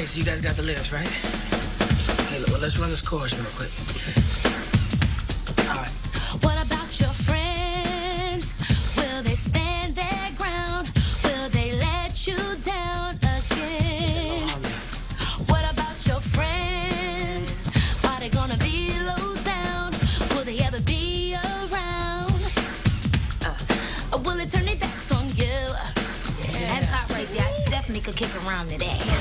Okay, so you guys got the lyrics, right? Okay, look, well, let's run this chorus real quick. All right. What about your friends? Will they stand their ground? Will they let you down again? What about your friends? Are they gonna be low down? Will they ever be around? Uh, will it turn their backs on you? That's hot right there. I definitely could kick around today.